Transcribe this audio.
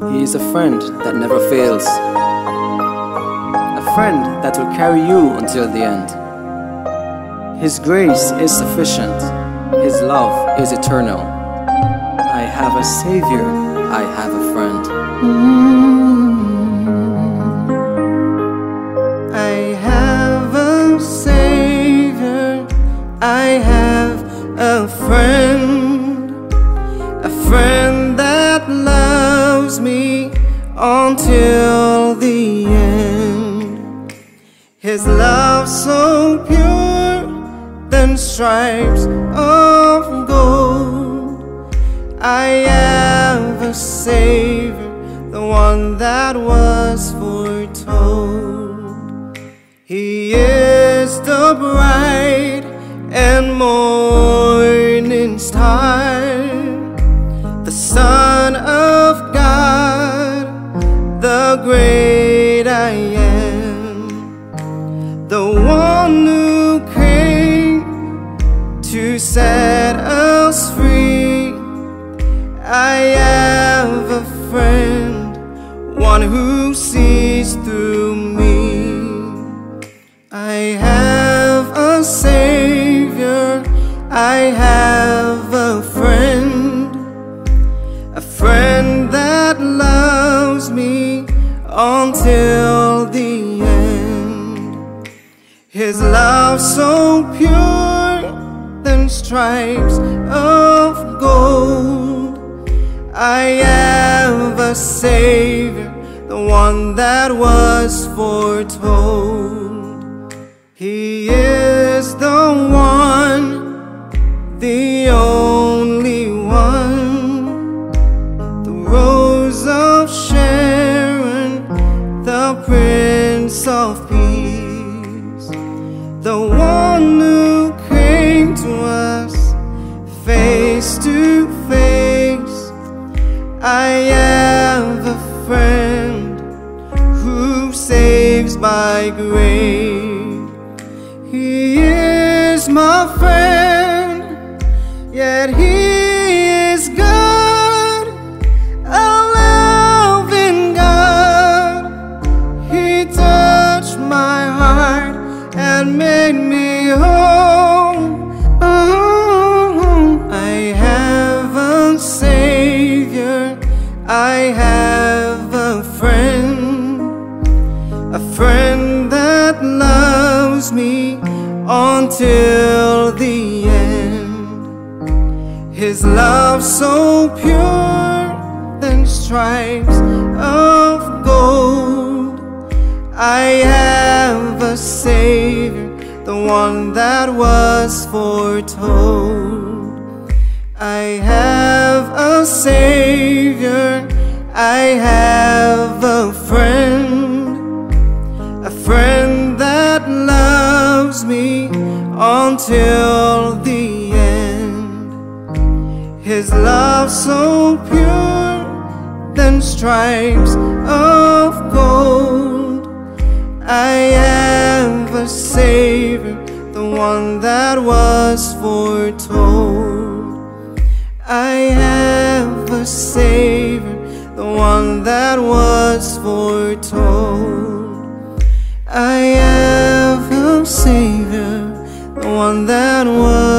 He is a friend that never fails. A friend that will carry you until the end. His grace is sufficient. His love is eternal. I have a Savior. I have a friend. I have a Savior. I have a friend. A friend that loves me until the end. His love so pure than stripes of gold. I have a Savior, the one that was foretold. He is the bright and morning star, the Son great I am, the one who came to set us free. I have a friend, one who sees through me. I have a Savior, I have until the end. His love so pure than stripes of gold. I have a Savior, the one that was foretold. He is of Peace, the one who came to us face to face. I have a friend who saves by grace. He is my friend, yet he me until the end. His love so pure than stripes of gold. I have a Savior, the one that was foretold. I have a Savior, I have a friend, me until the end. His love so pure than stripes of gold. I have a Savior, the one that was foretold. I have a Savior, the one that was foretold. I Savior, the one that was.